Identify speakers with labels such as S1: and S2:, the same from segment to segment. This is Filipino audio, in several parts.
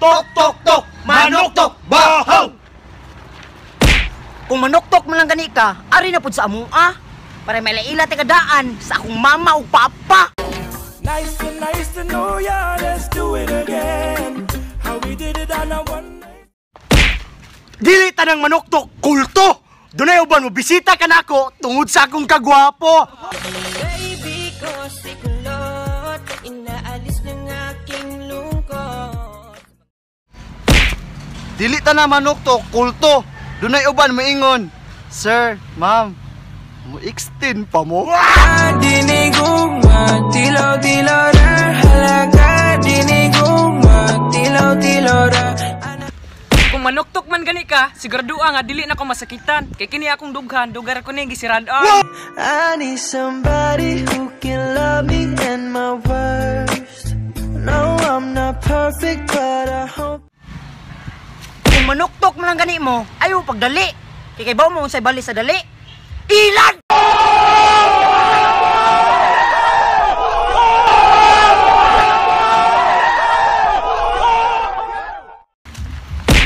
S1: Tok tok tok, manuktok bahaw.
S2: Kung manuktok man lang gani ka, ari na pud sa among ah. Para may laila ti kadaan sa akong mama ug papa.
S3: Nice to nice to know ya, let's do it again. How we did it on a one night.
S1: Dili tanang manuktok kulto. Dunay uban mo bisita ka nako tungod sa akong kagwapo. Dili ta na manuktok kulto. Dunay uban moingon. Sir, ma'am, mo extend pa mo.
S3: Dinig tilaw-tilaw na halaga Dinig tilaw-tilaw na
S4: Kung manuktok man gani ka, siguraduha nga dili na ko masakitan. Kay kini akong dughan, dugar ko ni gisirad.
S3: I need somebody who can love me in my worst No, I'm not perfect, but I hope
S2: manuktok man lang gani mo, ayo pagdali. Kay kay mo sa bali sa dali. Ilan!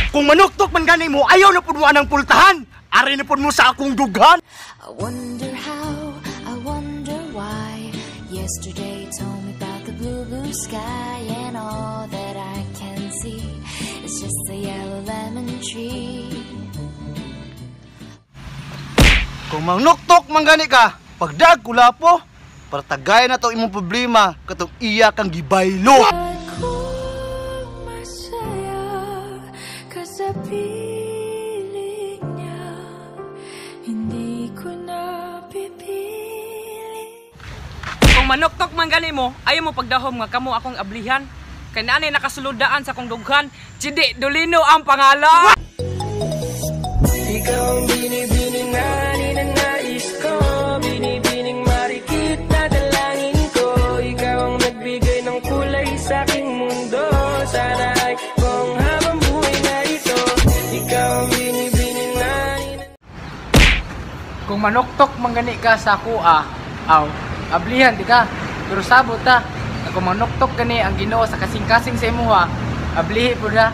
S1: Kung manuktok man gani mo, ayaw na pud mo anang pultahan. Ari na pud mo sa akong dughan.
S5: I wonder how, I wonder why. Yesterday told me about the blue, blue sky, and all that I can see is just a yellow lemon tree.
S1: Kung manuktok man gani ka, pagdag kula po. Para tagay na to imong problema katong iya kang gibaylo.
S4: Kung manuktok man gani mo, ayaw mo pagdahom nga kamo akong ablihan. Kay naanay nakasuludaan sa akong dughan, Chidi Dolino ang pangalan.
S3: Ikaw ang binibining na ninanais ko Binibining marikit na dalangin ko Ikaw ang nagbigay ng kulay sa aking mundo Sana ay kung habang buhay na ito Ikaw ang binibining na
S4: Kung manuktok man gani ka sa kuha, aw, ablihan di ka. Pero sabot ta, na kung manuktok gani ang Ginoo sa kasing-kasing sa imuha, ablihi pud ha.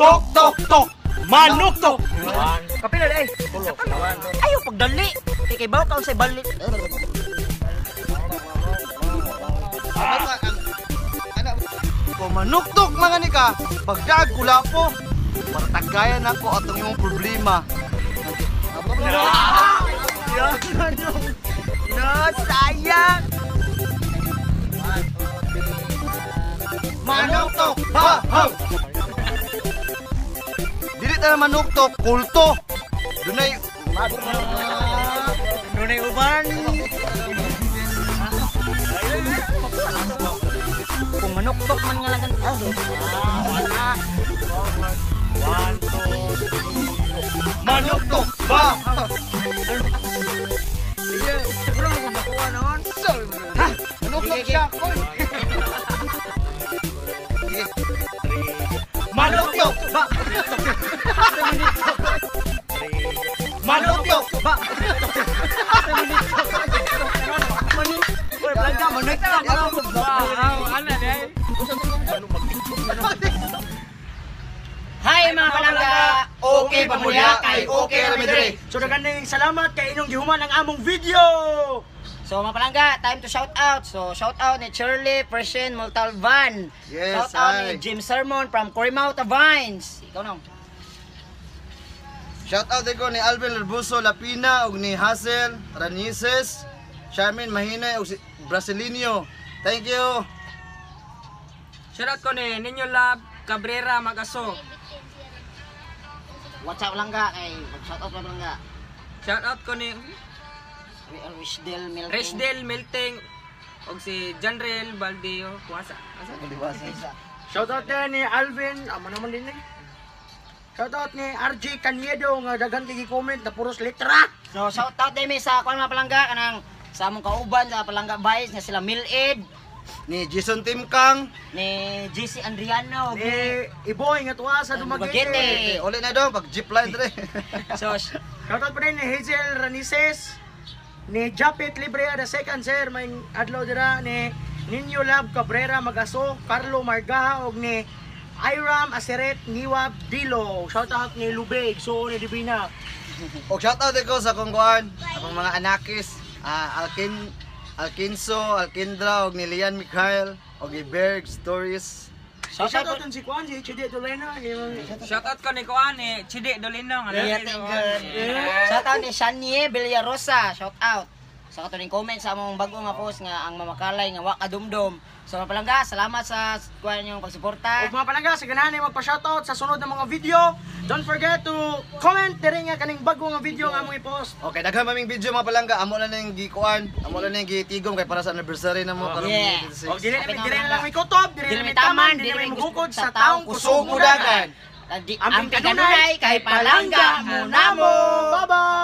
S1: Tok tok tok, manuktok.
S2: Kapila ay. Ayo pagdali. Kay bawo ka sa bali.
S1: Kung manuktok man gani ka, pagdag kula po. Para tagayan ako atong imong problema.
S2: No, sayang.
S1: Manuktok bahaw. Dili ta na manuktok kulto. Dunay
S2: Dunay uban. Kung manuktok man nga lang ah,
S1: manuktok bahaw.
S2: siguro mo makuha noon.
S1: Manuktok siya. Oy.
S2: Hi mga palangga.
S1: Okay pa niya kay okay ra mi dire.
S2: So daghang salamat kay inyong gihuman ang among video. So mga palangga, time to shout out. So shout out ni Shirley Preshen Multalvan.
S1: Yes,
S2: shout out
S1: hi.
S2: ni Jim Sermon from Corimao Vines. Ikaw nang.
S1: Shout out ko ni Alvin Herboso Lapina ug ni Hazel Ranises, Charmin Mahina Brasilinio. Thank you.
S4: Shoutout ko ni Ninyo Lab Cabrera Magaso.
S2: What's up palangga kay shout out palangga.
S4: Shoutout ko ni
S2: Wisdel Milton.
S4: Resdel Melting
S6: og si Janrel Baldeo Kuasa. Asa?
S2: Shoutout din ni Alvin, amo naman din eh. Shoutout ni RJ Caniedo nga daghan kay comment na puros litra. So shoutout din mi sa kuan mga palangga kanang sa among kauban sa palangga Vice nga sila Miled,
S1: Ni Jason Timkang.
S2: ni JC Andriano, ni Iboy nga tuwa sa Dumaguete.
S1: Uli na daw, pag jeep line dre.
S2: So sh- shoutout pa rin ni Hazel Ranises, ni Japit Librea the second sir, may adlaw dira ni Ninyo Lab Cabrera Magaso, Carlo Margaha og ni Iram Aseret Niwab Dilo. Shoutout ni Lubeg, so ni Divina.
S1: O shoutout ko sa kong kuan, akong mga anakis, ah, Alkin Alkinso, Alkindra, og ni Lian Mikhail, og ni Berg Stories.
S2: Shoutout out si Kwan, si HD Dolena.
S6: Shoutout ko ni Kuan ni Chidi
S2: Yeah, thank
S6: ko-
S2: you. Shoutout ni Shanie Villarosa, shoutout. Sa katuning comment sa among bago nga post nga ang mamakalay nga wa kadumdum. So mga palangga, salamat sa kuan yung pagsuporta.
S7: Ug mga palangga, sa ganahan mo pa-shoutout sa sunod na mga video. Don't forget to comment diri nga kaning bago nga video nga among i-post.
S1: Okay, daghan maming video mga palangga, amo na ning gikuan, amo na ning gitigom kay para sa anniversary na mo karon
S2: Yeah.
S7: Og dili na dili na lang may kutob, dili na
S2: may
S7: taman,
S2: dili
S7: na
S2: may
S7: mugukod sa taong kusog
S1: udagan.
S7: Ang kanunay kay palangga mo namo. Bye-bye.